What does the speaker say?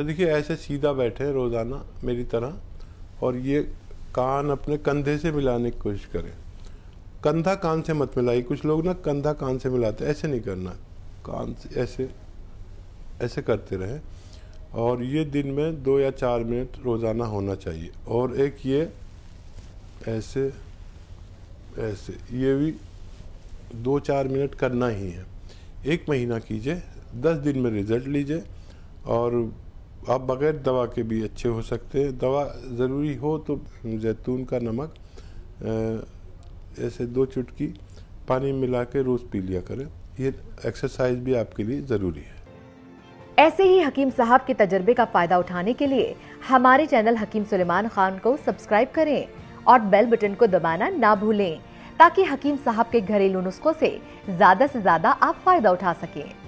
तो देखिए, ऐसे सीधा बैठे रोज़ाना मेरी तरह और ये कान अपने कंधे से मिलाने की कोशिश करें। कंधा कान से मत मिलाइए। कुछ लोग ना कंधा कान से मिलाते, ऐसे नहीं करना। कान से ऐसे ऐसे करते रहें। और ये दिन में दो या चार मिनट रोज़ाना होना चाहिए। और एक ये, ऐसे ऐसे, ये भी दो चार मिनट करना ही है। एक महीना कीजिए, दस दिन में रिज़ल्ट लीजिए और आप बगैर दवा के भी अच्छे हो सकते हैं। दवा ज़रूरी हो तो जैतून का नमक ऐसे दो चुटकी पानी मिला के रोज़ पी लिया करें। ये एक्सरसाइज भी आपके लिए ज़रूरी है। ऐसे ही हकीम साहब के तजर्बे का फ़ायदा उठाने के लिए हमारे चैनल हकीम सुलेमान खान को सब्सक्राइब करें और बेल बटन को दबाना ना भूलें, ताकि हकीम साहब के घरेलू नुस्खों से ज़्यादा से ज़्यादा आप फ़ायदा उठा सकें।